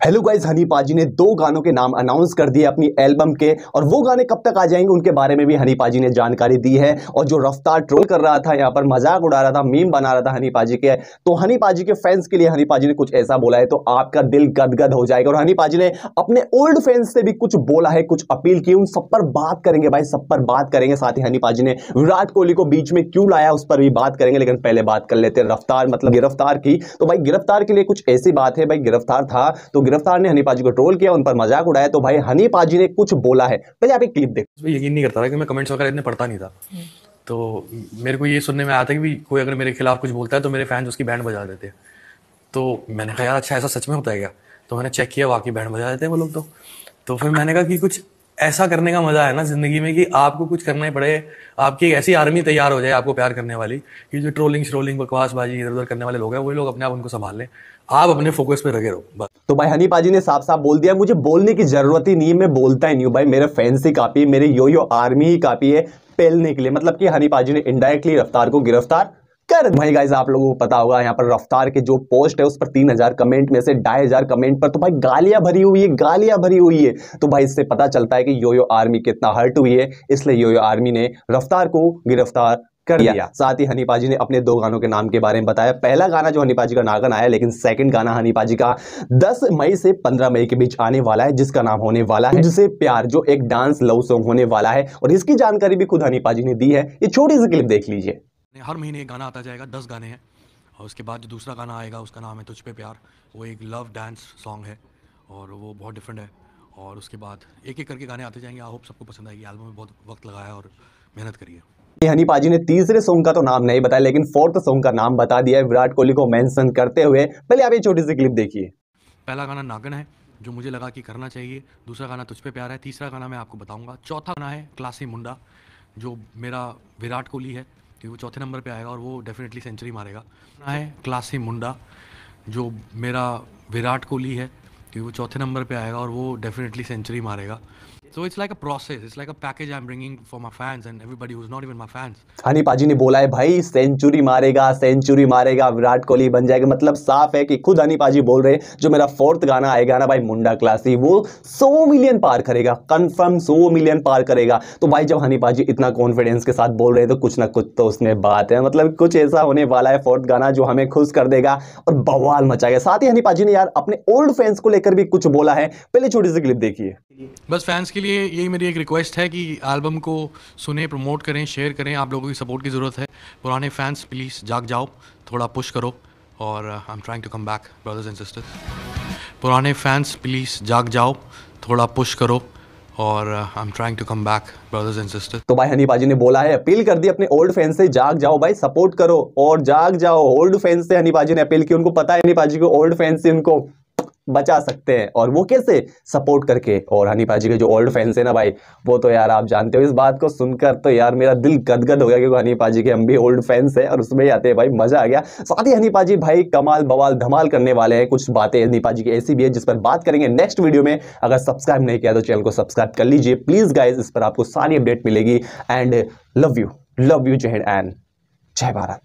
Hello guys, Honey पाजी ने दो गानों के नाम अनाउंस कर दिए अपनी एल्बम के। और वो गाने कब तक आ जाएँगे, उनके बारे में भी हनी पाजी ने जानकारी दी है। और जो रफ्तार ट्रोल कर रहा था, यहाँ पर मज़ाक उड़ा रहा था मीम बना रहा था हनी पाजी के। तो हनी पाजी के फैंस के लिए हनी पाजी ने कुछ ऐसा बोला है तो आपका दिल गदगद हो जाएगा। और हनी पाजी ने अपने ओल्ड फैंस से भी कुछ बोला है, कुछ अपील की, उन सब पर बात करेंगे भाई, सब पर बात करेंगे। साथ ही हनी पाजी ने विराट कोहली को बीच में क्यों लाया, उस पर भी बात करेंगे, लेकिन पहले बात कर लेते हैं। रफ्तार मतलब गिरफ़्तार की। तो भाई, गिरफ़्तार के लिए कुछ ऐसी बात है, भाई, गिरफ़्तार था तो गिरफ़्तार ने हनी पाजी को ट्रोल किया, उन पर मज़ाक उड़ाया तो भाई हनी पाजी ने कुछ बोला है। पहले आप एक क्लिप देखो। यकीन नहीं करता था कि मैं कमेंट्स वगैरह इतने पढ़ता नहीं था। तो मेरे को ये सुनने में आता था कि कोई अगर मेरे खिलाफ कुछ बोलता है तो मेरे फैंस उसकी बैंड बजा देते हैं। तो मैंने कहा, यार अच्छा ऐसा सच में होता है क्या? तो मैंने चेक किया, वाकई बैंड बजा देते हैं वो लोग तो। तो फिर मैंने कहा कि कुछ ऐसा करने का मज़ा है ना ज़िंदगी में कि आपको कुछ करना ही पड़े, आपकी एक ऐसी आर्मी तैयार हो जाए, आपको प्यार करने वाली, कि जो ट्रोलिंग श्रोलिंग बकवासबाजी इधर उधर करने वाले लोग हैं वही लोग अपने आप उनको संभाल लें। आप अपने फोकस पे लगे रहो तो भाई हनी पाजी ने साफ़ साफ़ बोल दिया, मुझे बोलने की ज़रूरत ही नहीं है, मैं बोलता ही नहीं हूँ भाई, मेरे फैंस ही काफ़ी मेरे यो यो आर्मी ही काफ़ी है पहलने के लिए। मतलब कि हनी पाजी ने इनडायरेक्टली रफ्तार को गिरफ़्तार कर। भाई गाइज़ आप लोगों को पता होगा यहाँ पर रफ्तार के जो पोस्ट है उस पर तीन हज़ार कमेंट में से ढाई हज़ार कमेंट पर तो भाई गालियाँ भरी हुई है गालियाँ भरी हुई है। तो भाई इससे पता चलता है कि यो यो आर्मी कितना हर्ट हुई है इसलिए यो यो आर्मी ने रफ्तार को गिरफ़्तार कर दिया साथ ही हनीपाजी ने अपने दो गानों के नाम के बारे में बताया। पहला गाना जो हनीपाजी का नागन आया लेकिन सेकंड गाना हनीपाजी का 10 मई से 15 मई के बीच आने वाला है जिसका नाम होने वाला है जिसे प्यार जो एक डांस लव सॉन्ग होने वाला है। और इसकी जानकारी भी खुद हनीपाजी ने दी है। ये छोटी सी क्लिप देख लीजिए। हर महीने एक गाना आता जाएगा दस गाने हैं। और उसके बाद जो दूसरा गाना आएगा उसका नाम है तुझ पे प्यार। वो एक लव डांस सॉन्ग है और वो बहुत डिफरेंट है। और उसके बाद एक एक करके गाने आते जाएँगे। आई होप सबको पसंद आएगी। एल्बम में बहुत वक्त लगाया और मेहनत करिए हनी पाजी ने तीसरे सॉन्ग का तो नाम नहीं बताया लेकिन फोर्थ सॉन्ग का नाम बता दिया है। विराट कोहली को मेंशन करते हुए। पहले आप ये छोटी सी क्लिप देखिए। पहला गाना नागन है जो मुझे लगा कि करना चाहिए। दूसरा गाना तुझ पे प्यार है। तीसरा गाना मैं आपको बताऊँगा। चौथा गाना है क्लासी मुंडा जो मेरा विराट कोहली है। क्योंकि वो चौथे नंबर पे आएगा और वो डेफिनेटली सेंचुरी मारेगा। है? क्लासी मुंडा जो मेरा विराट कोहली है क्योंकि वो चौथे नंबर पे आएगा और वो डेफिनेटली सेंचुरी मारेगा। So it's like a process. It's like a package I'm bringing for my fans and everybody who's not even my fans. Honey paaji ने बोला है, भाई सेंचुरी मारेगा सेंचुरी मारेगा, विराट कोहली बन जाएगा। मतलब साफ़ है कि खुद हनी पाजी बोल रहे हैं, जो मेरा फोर्थ गाना आएगा ना भाई, मुंडा क्लासी वो 100 मिलियन पार करेगा। कंफर्म 100 मिलियन पार करेगा। तो भाई, जब हनी पाजी इतना कॉन्फिडेंस के साथ बोल रहे हैं तो कुछ ना कुछ तो उसमें बात है। मतलब कुछ ऐसा होने वाला है फोर्थ गाना जो हमें खुश कर देगा और बवाल मचाएगा साथ ही हनी पाजी ने यार, अपने ओल्ड फैंस को लेकर भी कुछ बोला है। पहले छोटी सी क्लिप देखिए। बस फैंस के लिए यही मेरी एक रिक्वेस्ट है कि एल्बम को सुने प्रमोट करें शेयर करें। आप लोगों की सपोर्ट की ज़रूरत है। पुराने फैंस प्लीज़ जाग जाओ, थोड़ा पुश करो और I am trying to come back brothers and sisters पुराने फैंस प्लीज़ जाग जाओ, थोड़ा पुश करो और I am trying to come back brothers and sisters तो भाई हनी पाजी ने बोला है अपील कर दी अपने ओल्ड फैंस से, जाग जाओ भाई सपोर्ट करो और जाग जाओ। ओल्ड फैंस से हनी पाजी ने अपील की, उनको पता है हनी पाजी को ओल्ड फैंस से उनको। बचा सकते हैं। और वो कैसे? सपोर्ट करके। और हनी पाजी के जो ओल्ड फैंस है ना भाई, वो तो यार आप जानते हो, इस बात को सुनकर तो यार मेरा दिल गदगद हो गया क्योंकि हनी पाजी के हम भी ओल्ड फैंस है और उसमें ही आते हैं भाई, मज़ा आ गया। साथ ही हनी पाजी भाई कमाल बवाल धमाल करने वाले हैं। कुछ बातें हनी पाजी की ऐसी भी है जिस पर बात करेंगे नेक्स्ट वीडियो में। अगर सब्सक्राइब नहीं किया तो चैनल को सब्सक्राइब कर लीजिए। प्लीज़ गाइज़ इस पर आपको सारी अपडेट मिलेगी। And love you love you जय एंड जय भारत